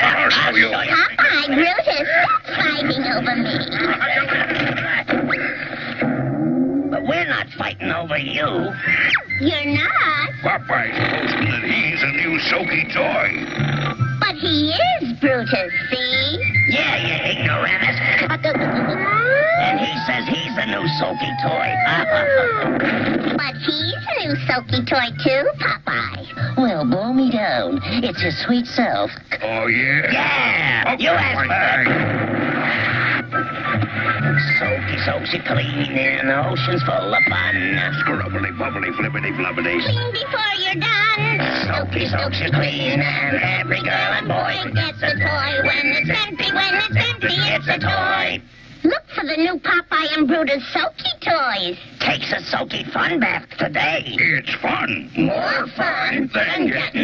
I'll show you. Popeye, Brutus, stop fighting over me. But we're not fighting over you. You're not, Popeye's boasting that he's a new Soaky toy. but he is Brutus, see? Yeah, you ignoramus. And he says he's the new Soaky toy. But he's a new Soaky toy too, Popeye. Well, blow me down. It's his sweet self. Oh, yeah? Yeah, Okay, you asked fine, for it. Soaky, soaky, clean, and the ocean's full of fun. Scrubbly, bubbly, flippity, flubbity. Clean before you're done. Soaky, soaky, clean, and every girl and boy gets a toy when it's empty. When it's empty, It's a toy. Look for the new Popeye and Brutus Soaky toys. Takes a soaky fun bath today. It's fun. More fun than getting.